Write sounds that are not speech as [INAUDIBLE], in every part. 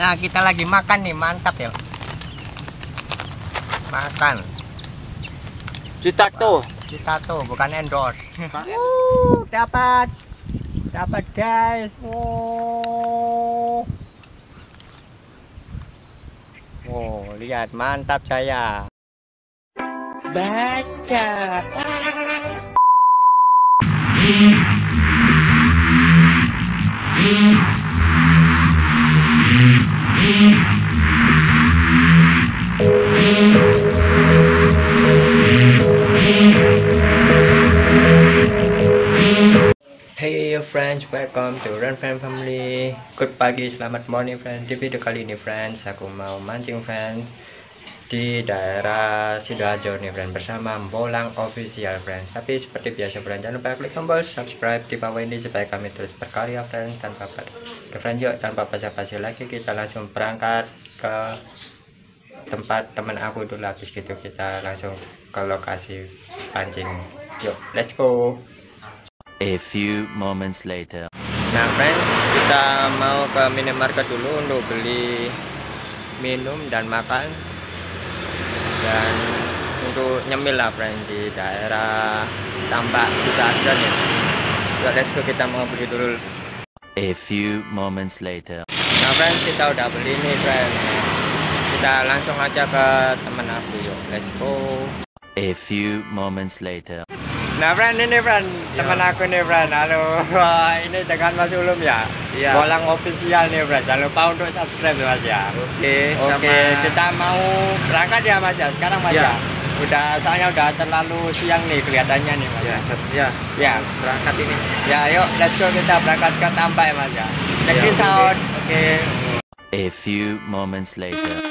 Nah, kita lagi makan nih, mantap ya. Makan. Citak tuh. Kita tuh bukan endorse. [LAUGHS] Uh, dapat. Dapat guys. Wow. Wow, lihat mantap saya. Baca. Hey [LAUGHS] welcome to Run Friend Family. Good pagi, selamat morning friends. Di video kali ini friends, aku mau mancing friends di daerah Sidoarjo nih friends bersama Bolang Official friends. Tapi seperti biasa friends, jangan lupa klik tombol subscribe di bawah ini supaya kami terus berkarya friends tanpa ke friends yuk tanpa basa-basi lagi kita langsung berangkat ke tempat teman aku dulu habis gitu kita langsung ke lokasi pancing. Yuk, let's go. A few moments later. Nah friends, kita mau ke minimarket dulu untuk beli minum dan makan dan untuk nyemil lah friends di daerah Tambak nih. Yuk let's go kita mau beli dulu. A few moments later. Nah friends, kita udah beli nih friends. Kita langsung aja ke temen aku yuk. Let's go. A few moments later. Nah friend ini friend, Ya. teman aku nih friend. Halo, [LAUGHS] Wah, ini dengan Mas Ulum ya. Iya. Bolang official nih friend. Jangan lupa untuk subscribe ya, Mas ya. Oke, Oke, sama kita mau berangkat ya Mas ya. Sekarang Mas ya. Ya. Udah soalnya udah terlalu siang nih kelihatannya nih Mas. ya, Ya. Ya, berangkat ini. Ya, yuk let's go kita berangkat ke Tambak ya Mas ya. Check Ya, this oke. out. Oke. A few moments later.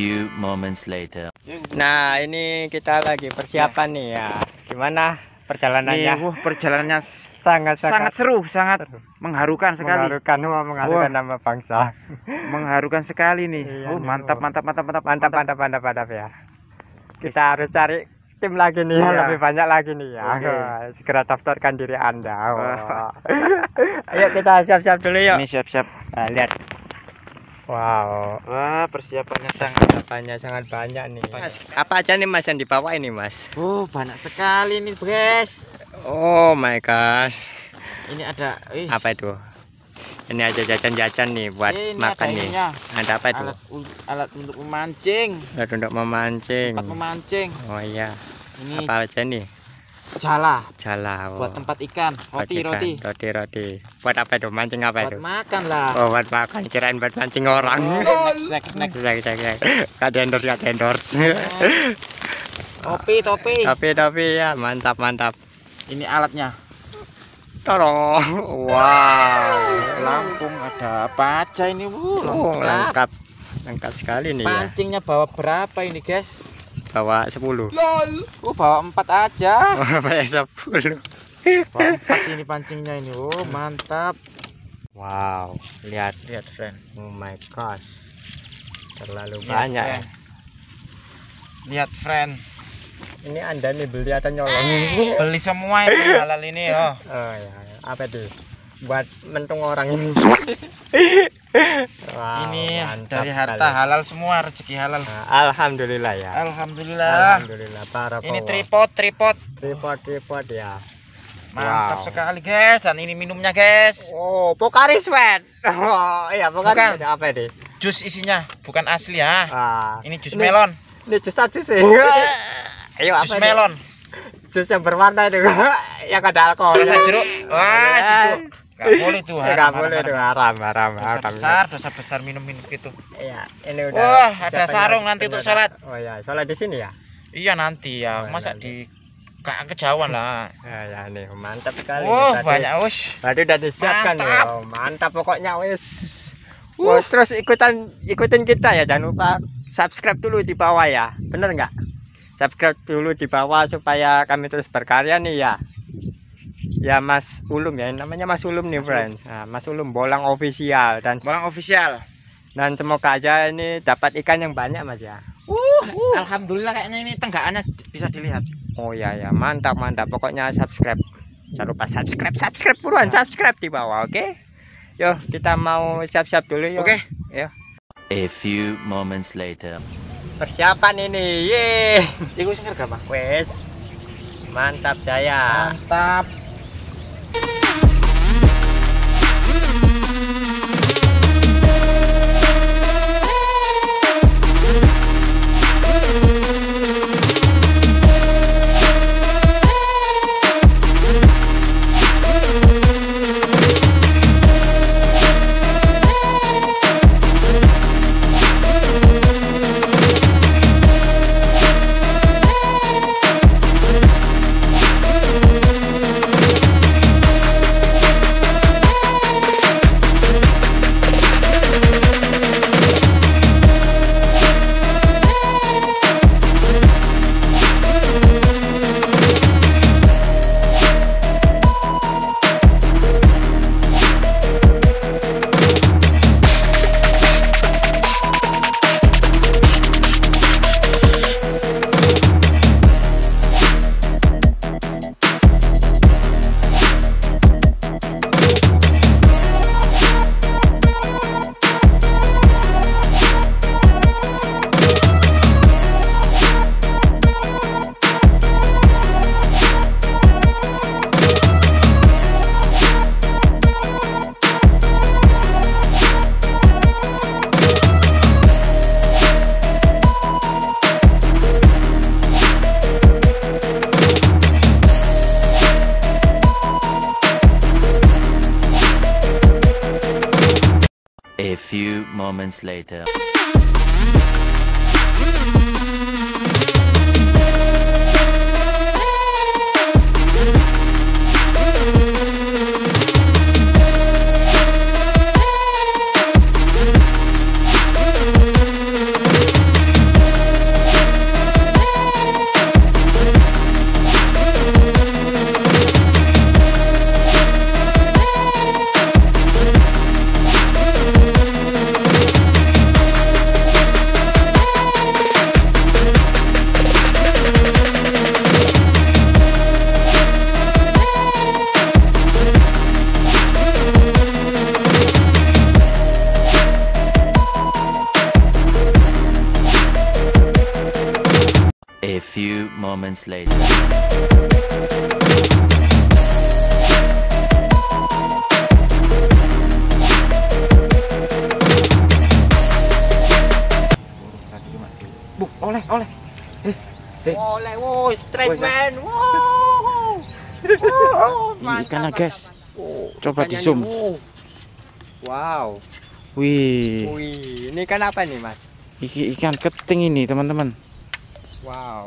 Few moments later. Nah, ini kita lagi persiapan nih ya. Gimana perjalanannya? Nih, wah, perjalanannya sangat sangat seru, sangat seru. mengharukan sekali. Mengharukan, wah, mengharukan Wah. nama bangsa. Mengharukan sekali nih. Iya, oh, nih, mantap, mantap, mantap, mantap, Mantap, mantap, mantap, mantap ya. Kita harus cari tim lagi nih, Iya. lebih banyak lagi nih ya. Oke. Wah, Segera daftarkan diri Anda. [LAUGHS] Ayo kita siap-siap dulu yuk. Ini siap-siap. Nah, lihat. Wow, Wah, persiapannya sangat. apanya sangat banyak nih. Mas, apa aja nih Mas yang dibawa ini Mas? Oh, banyak sekali nih, guys. Oh my gosh. Ini ada ih, Apa itu? Ini aja jajan-jajan nih buat ini makan ada nih. ininya. Ada apa itu? Alat alat untuk memancing, Alat untuk memancing. tempat memancing. Oh iya. Ini Apa aja nih? Jala Jala. buat oh. tempat ikan, Buat roti, ikan, roti. Roti, roti. Buat apa itu? Mancing apa Buat itu? makan lah. Oh, buat makan. Kirain buat mancing orang. Oh, snack, snack. Cek, cek, cek. Gak ada endorse, ada endorse. Topi, topi. tapi, tapi ya, mantap, mantap. Ini alatnya. Tolong. Wow. Lampung ada apa aja ini? Wuh, Oh, lengkap. lengkap. Lengkap sekali nih ya. Pancingnya bawa berapa ini, guys? Bawa 10. Oh, bawa empat aja. Oh, bayar 10. Bawa empat ini pancingnya ini. Oh, mantap. Wow. Lihat, Lihat, friend. Oh my god. Terlalu Lihat, banyak ya. friend. Lihat, friend. Ini Anda nih beli atau nyolong? Beli semua ini halal ini, oh. Oh ya, apa itu? Buat mentung orang ini. [LAUGHS] Wow, ini mantap dari harta sekali. halal semua, rezeki halal. Nah, Alhamdulillah ya. Alhamdulillah. Alhamdulillah para Ini tripod, tripod. tripod tripod ya. Mantap Wow. sekali, guys. Dan ini minumnya, guys. Oh, Pokari Sweat. [LAUGHS] Oh, iya Pokari Bukan. Apa ini? Jus isinya, bukan asli ya. Ah, Ini jus Ini- melon. ini jus jus sih. [LAUGHS] Ayo apa Jus ini? melon. Jus yang berwarna itu. [LAUGHS] yang ada alkohol. Rasa jeruk. Wah, situ. Gak boleh tuh, haram. haram, boleh haram. tuh haram, haram, Dosa haram. besar, dosa besar minum-minum gitu. Iya, ini udah. Wah, ada sarung nanti untuk sholat. Oh iya, sholat di sini ya. Iya nanti ya, Oh, masa nanti. di kayak kejauhan lah. Ya, ya nih, mantap sekali. Wah, nih, tadi. banyak us. Tadi udah disiapkan. Mantap. Oh, mantap pokoknya wes. Uh. Wah, terus ikutan ikutin kita ya, jangan lupa subscribe dulu di bawah ya. Bener nggak? Subscribe dulu di bawah supaya kami terus berkarya nih ya. Ya Mas Ulum ya namanya Mas Ulum nih friends. Nah, Mas Ulum bolang official dan Bolang official. dan semoga aja ini dapat ikan yang banyak Mas ya. Alhamdulillah kayaknya ini tenggakannya bisa dilihat. oh ya ya. Mantap mantap. Pokoknya subscribe. Jangan lupa subscribe subscribe buruan subscribe di bawah oke? Yuk kita mau siap-siap dulu yuk Oke. A few moments later. persiapan ini ye Iku sing harga, Pak. wes. Mantap jaya. Mantap. Few moments later. Bu, oleh, oleh. Eh. oleh wow [LAUGHS] straight man wow wow Ini ikannya, guys. Oh, Coba di zoom. wow. Wih, wih ini kan apa nih mas iki ikan keting ini, teman-teman. wow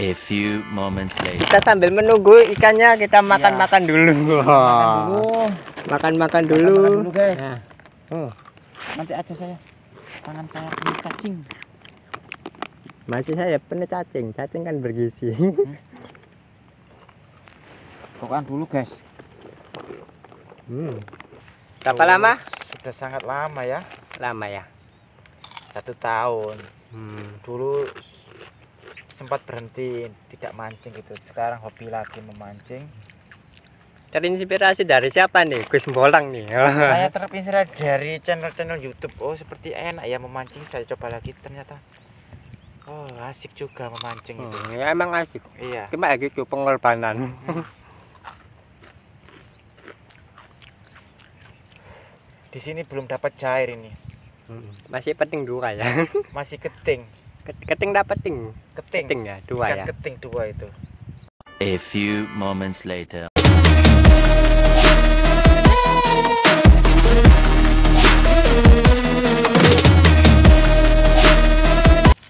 A few moments later. kita sambil menunggu ikannya kita makan-makan dulu makan-makan dulu Makan dulu, guys. Nah. Oh, Nanti aja saya. Tangan saya kena cacing. masih saya penuh cacing cacing kan bergizi Kokan dulu, guys. hmm. berapa lama Sudah sangat lama ya. lama ya Satu tahun. hmm. Dulu sempat berhenti tidak mancing gitu sekarang hobi lagi memancing Terinspirasi dari siapa nih? Gus Bolang nih. [LAUGHS] saya terinspirasi dari channel-channel YouTube oh seperti enak ya memancing saya coba lagi ternyata oh asik juga memancing itu Hmm, ya emang asik. iya Cuma gitu pengorbanan. di sini belum dapat cair ini Hmm, Masih penting dua ya. masih keting Ket- Keting dapat ting. keting Keting ya, dua ikan ya. keting dua itu A few moments later.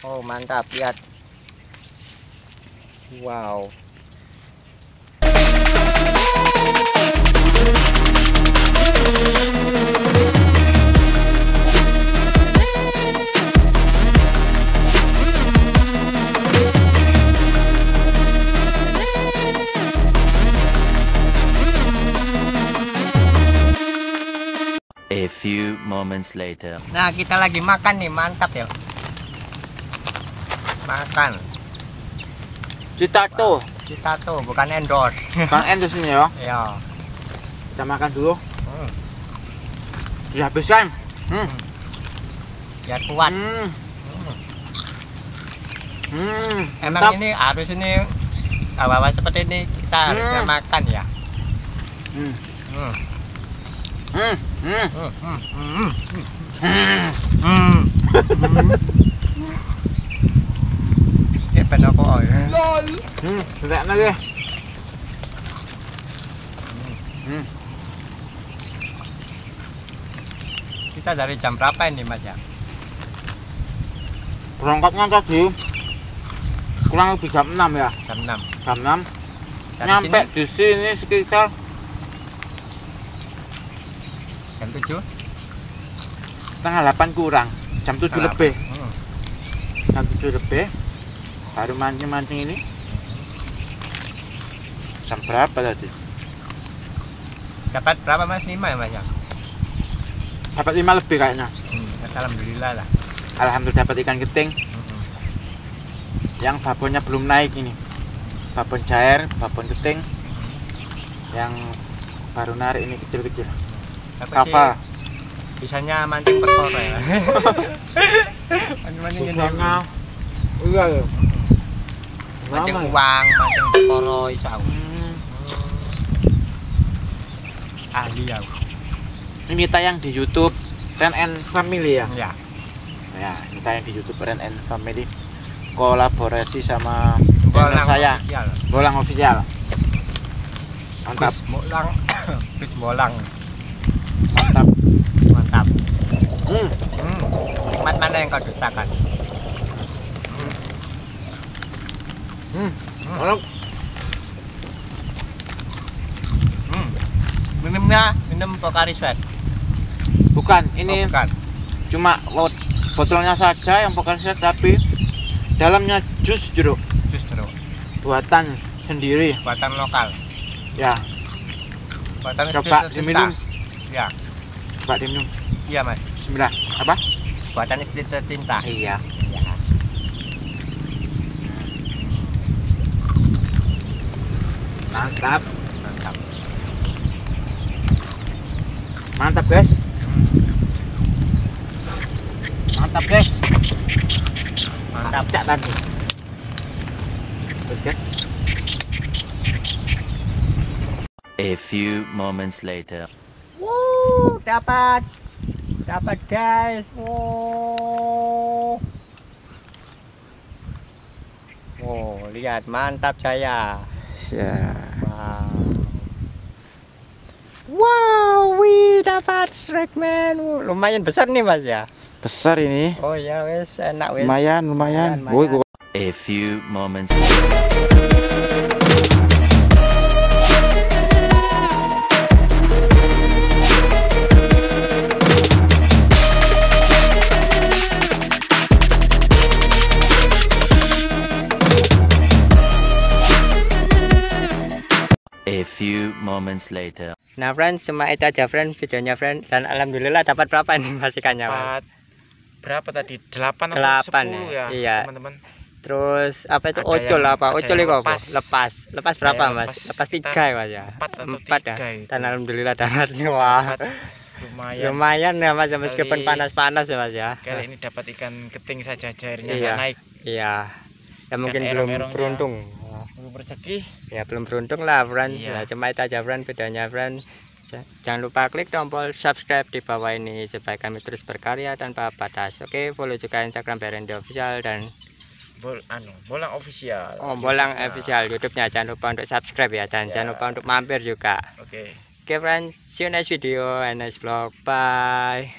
Oh, mantap, lihat. Wow. Moments later. Nah, kita lagi makan nih, mantap ya. Makan. cita tuh Kita tuh bukan endorse. kang [LAUGHS] endus ini ya ya. kita makan dulu Hmm, dihabiskan hmm. biar kuat. Hmm. Hmm. Hmm. Emang Mantap. ini harus ini awal-awal seperti ini kita harusnya Hmm. makan ya. Hmm. Hmm. Cek ben apa ya? Hmm. Tidak lagi. Hmm. Kita dari jam berapa ini Mas ya? Berangkatnya tadi kurang lebih jam 6 ya. Jam 6. Jam 6 Dari nyampe sini di sini sekitar jam 7. setengah 8 kurang. Jam 7 Setengah lebih. Hmm. Jam 7 lebih. Baru mancing-mancing ini. Jam berapa tadi? Dapat berapa Mas? 5 ya Mas ya? Dapat 5 lebih kayaknya. Hmm. Alhamdulillah lah. Alhamdulillah dapat ikan keting Hmm. yang babonnya belum naik ini. Babon cair, babon keting yang baru narik ini kecil-kecil. Kava. sih bisanya mancing perkara ya. [LAUGHS] Mancing-mancing ini. Busanya iya ya. Mancing ya? uang, mancing perkara iso aku. Hmm. Ahli aku. Ini tayang di YouTube Ren and Family ya. Ya. Ya, ini tayang di YouTube Ren and Family. Kolaborasi sama channel Bolang saya, official. Bolang Official. Mantap, Bolang. [COUGHS] Bolang. Mantap. Mantap. Hmm. Hmm. Nikmat mana yang kau dustakan? Hmm. Enak. Hmm. Minumnya minum Pocari Sweat. Bukan, Oh, ini bukan. cuma bot- botolnya saja yang bukan set tapi dalamnya jus jeruk Justru buatan sendiri. buatan lokal. Ya, Buatan coba diminum. Ya, Coba diminum. iya Mas. Bismillah. Apa? Buatan Institut Cinta. Iya. Ya. Mantap. Mantap. Mantap, guys. Mantap, guys. Mantap. Cak tadi. Terus, guys. A few moments later. Wuh, dapat. Dapat guys. Wow. Wow, lihat mantap saya. Ya. Wow. Wow, wih dapat strike man. Wuh, Lumayan besar nih Mas ya. Besar ini. Oh ya wes enak wes. Lumayan, lumayan. Lumayan, lumayan. gua A few moments A few moments later. Nah friends, cuma itu aja friends videonya friends dan alhamdulillah dapat berapa nih Mas ikannya? Mas? Empat berapa tadi? Delapan atau Delapan ya? ya, Iya. teman-teman. terus apa itu Ada ocol yang- apa ocol itu apa lepas. lepas lepas berapa Ya, mas lepas tiga ya mas ya empat atau empat ya tiga itu. dan alhamdulillah dapatnya [LAUGHS] wah Dapat lumayan lumayan ya mas ya meskipun panas-panas ya mas ya kali ini dapat ikan keting saja cairnya Iya. naik iya ya mungkin belum beruntung belum rezeki. Ya belum beruntung lah friend Iya. ya cuma itu aja friend bedanya friend Ja- jangan lupa klik tombol subscribe di bawah ini supaya kami terus berkarya tanpa batas. Oke follow juga instagram Berendo official dan bol anu bolang official. Oh, bolang YouTube-nya. official youtube-nya. Jangan lupa untuk subscribe ya dan Ya. jangan lupa untuk mampir juga. Oke. Oke friend see you next video and next vlog. Bye